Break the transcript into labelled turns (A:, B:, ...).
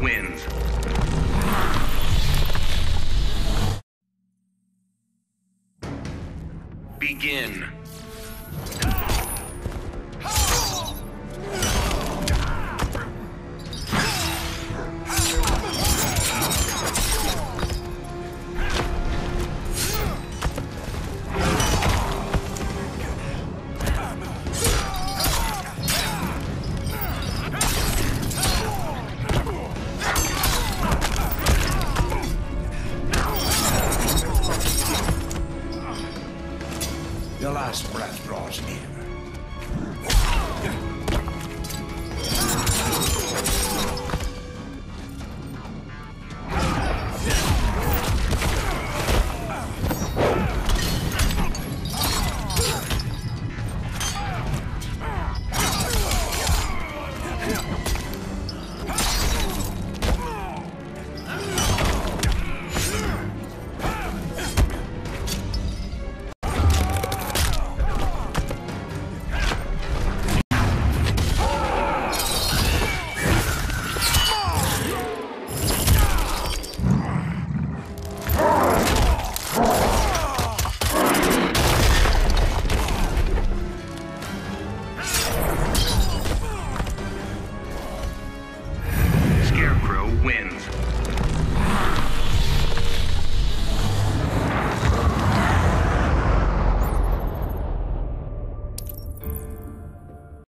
A: wins. Begin. Your last breath draws near. Yeah. win.